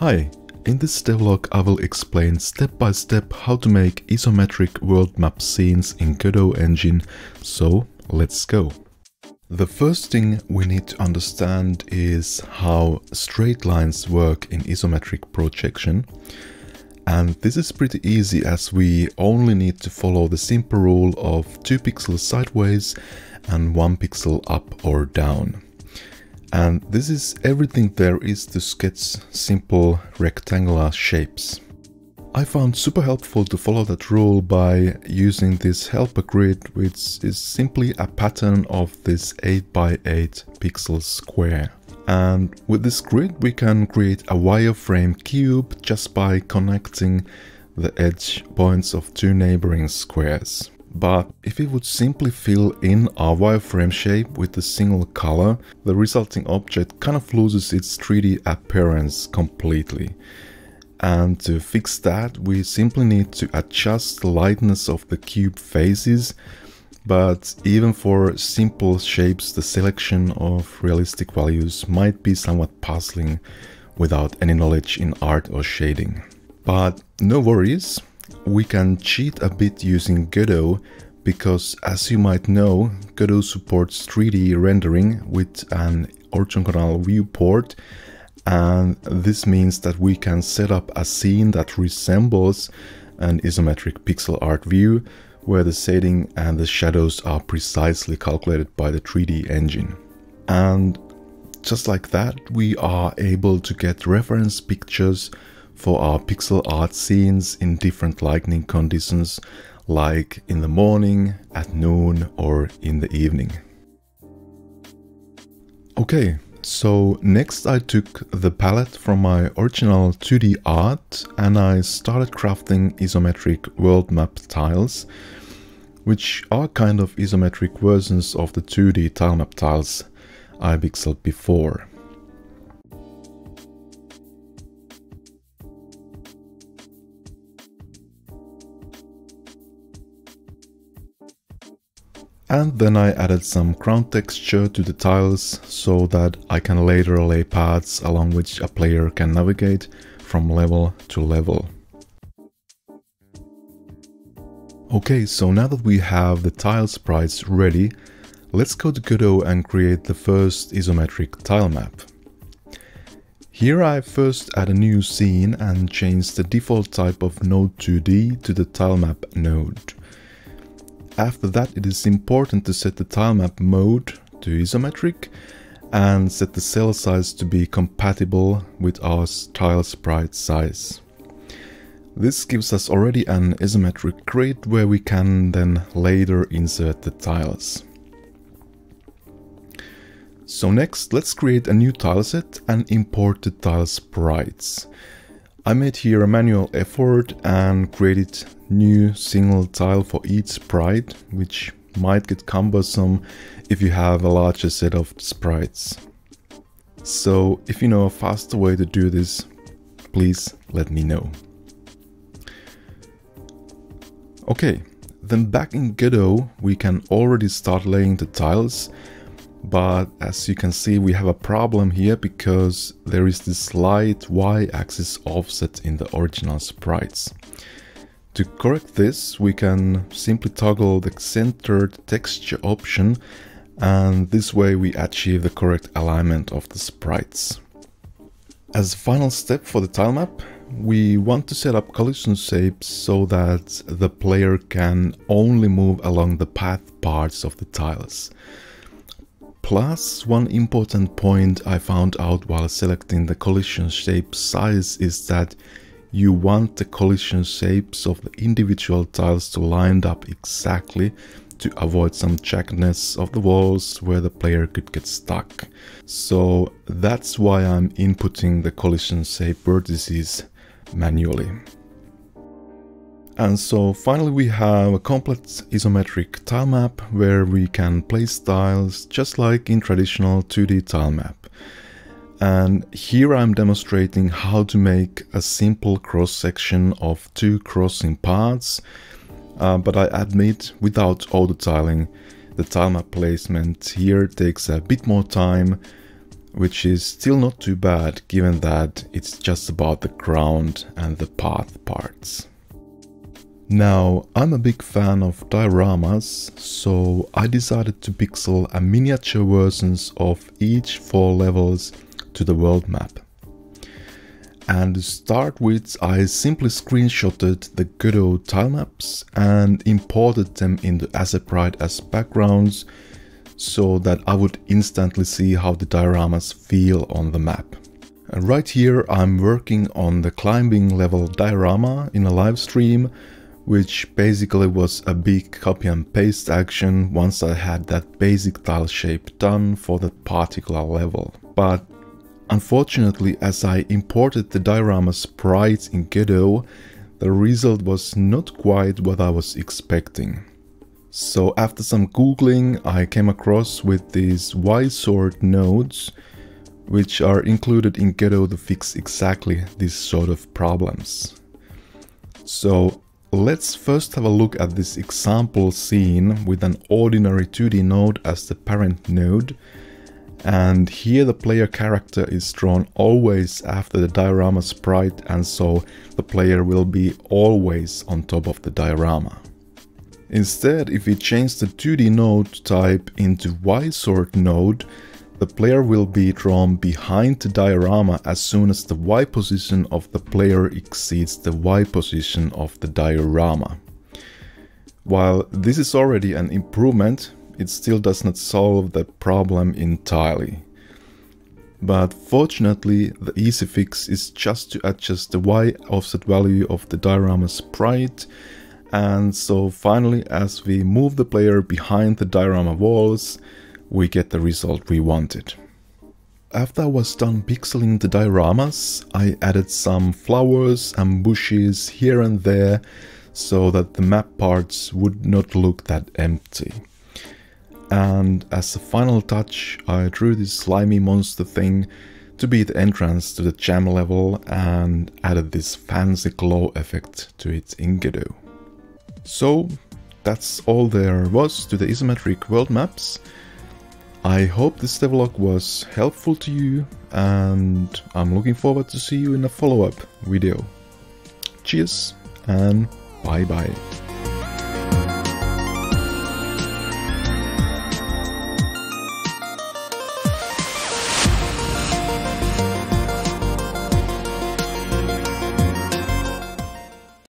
Hi, in this devlog I will explain step by step how to make isometric world map scenes in Godot engine, so let's go. The first thing we need to understand is how straight lines work in isometric projection. And this is pretty easy as we only need to follow the simple rule of 2 pixels sideways and 1 pixel up or down. And this is everything there is to sketch simple rectangular shapes. I found super helpful to follow that rule by using this helper grid which is simply a pattern of this 8x8 pixel square. And with this grid we can create a wireframe cube just by connecting the edge points of two neighboring squares. But if we would simply fill in our wireframe shape with a single color, the resulting object kind of loses its 3D appearance completely. And to fix that, we simply need to adjust the lightness of the cube faces, but even for simple shapes, the selection of realistic values might be somewhat puzzling without any knowledge in art or shading. But no worries, we can cheat a bit using Godot because as you might know, Godot supports 3D rendering with an orthogonal viewport and this means that we can set up a scene that resembles an isometric pixel art view where the shading and the shadows are precisely calculated by the 3D engine. And just like that, we are able to get reference pictures for our pixel art scenes in different lighting conditions like in the morning, at noon or in the evening. Okay, so next I took the palette from my original 2D art and I started crafting isometric world map tiles, which are kind of isometric versions of the 2D tilemap tiles I pixeled before. And then I added some ground texture to the tiles so that I can later lay paths along which a player can navigate from level to level. Okay, so now that we have the tile sprites ready, let's go to Godot and create the first isometric tile map. Here I first add a new scene and change the default type of node 2D to the tilemap node. After that it is important to set the tilemap mode to isometric and set the cell size to be compatible with our tile sprite size. This gives us already an isometric grid where we can then later insert the tiles. So next, let's create a new tileset and import the tile sprites. I made here a manual effort and created new single tile for each sprite, which might get cumbersome if you have a larger set of sprites. So if you know a faster way to do this, please let me know. Okay, then back in Godot we can already start laying the tiles but as you can see we have a problem here because there is this slight y-axis offset in the original sprites. To correct this we can simply toggle the centered texture option and this way we achieve the correct alignment of the sprites. As a final step for the tilemap, we want to set up collision shapes so that the player can only move along the path parts of the tiles. Plus, one important point I found out while selecting the collision shape size is that you want the collision shapes of the individual tiles to line up exactly to avoid some jaggedness of the walls where the player could get stuck. So that's why I'm inputting the collision shape vertices manually. And so finally we have a complete isometric tile map where we can place tiles just like in traditional 2D tile map. And here I'm demonstrating how to make a simple cross section of two crossing paths, uh, but I admit without auto tiling, the tile map placement here takes a bit more time which is still not too bad given that it's just about the ground and the path parts. Now, I'm a big fan of dioramas, so I decided to pixel a miniature versions of each four levels to the world map. And to start with, I simply screenshotted the Godot tile maps and imported them into Aseprite as backgrounds so that I would instantly see how the dioramas feel on the map. And right here I'm working on the climbing level diorama in a live stream, which basically was a big copy and paste action once I had that basic tile shape done for that particular level. But unfortunately as I imported the diorama sprites in Godot, the result was not quite what I was expecting. So after some googling I came across with these Y-sort nodes which are included in Godot to fix exactly these sort of problems. So let's first have a look at this example scene with an ordinary 2D node as the parent node and here the player character is drawn always after the diorama sprite and so the player will be always on top of the diorama. Instead, if we change the 2D node type into Y-sort node, the player will be drawn behind the diorama as soon as the Y position of the player exceeds the Y position of the diorama. While this is already an improvement, it still does not solve the problem entirely. But fortunately, the easy fix is just to adjust the Y offset value of the diorama sprite and so finally, as we move the player behind the diorama walls, we get the result we wanted. After I was done pixeling the dioramas, I added some flowers and bushes here and there so that the map parts would not look that empty. And as a final touch, I drew this slimy monster thing to be the entrance to the jam level and added this fancy glow effect to its in So that's all there was to the isometric world maps. I hope this devlog was helpful to you and I'm looking forward to see you in a follow-up video. Cheers and bye bye.